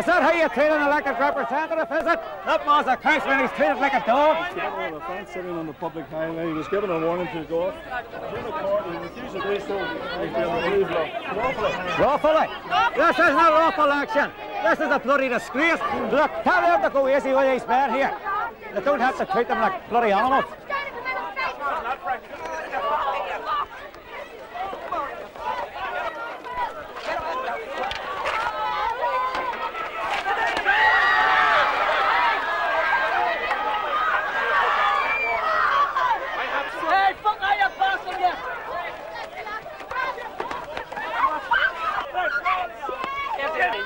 Is that how you treat an elected representative, is it? That man's a curse when he's treated like a dog. Well, the fence sitting on the public highway. He was given a warning to go off. In the court, he refused to do so. He's been removed lawfully. Lawfully? This isn't a lawful action. This is a bloody disgrace. Look, tell them to go easy with these men here. They don't have to treat them like bloody animals.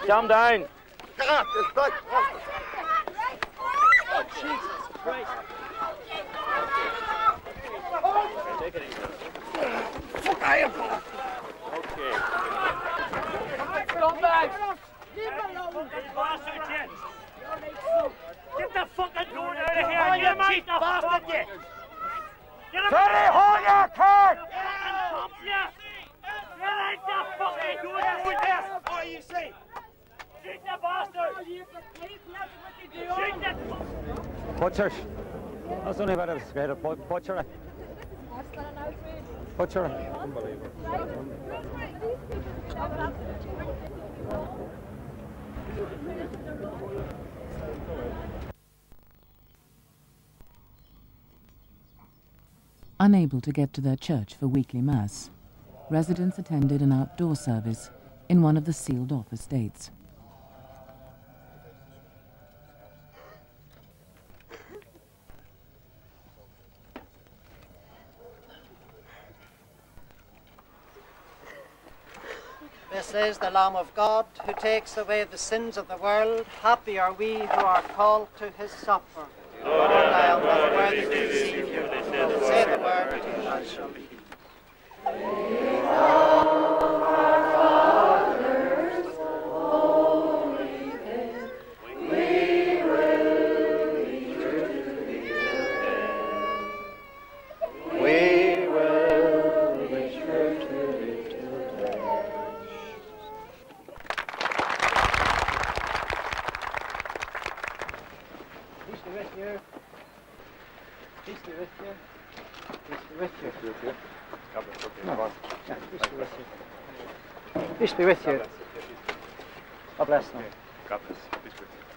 Calm down. Scumbags! Get the fucking door out of here and get him out the bastard, you! Get him Freddie, hold your card! and pump you! Get out the fucking door with this! What do you say? Shoot the Butchers. That's only about a scared of but- butchery. Butchery. Unable to get to their church for weekly mass, residents attended an outdoor service in one of the sealed off estates. This is the Lamb of God who takes away the sins of the world. Happy are we who are called to his supper. Lord, I am not worthy to receive you. Say the word, and I shall be. Peace be with you. Peace be with you. Peace be with you. No. Yeah, peace be with you. Peace be with you. God bless them. God bless. With you.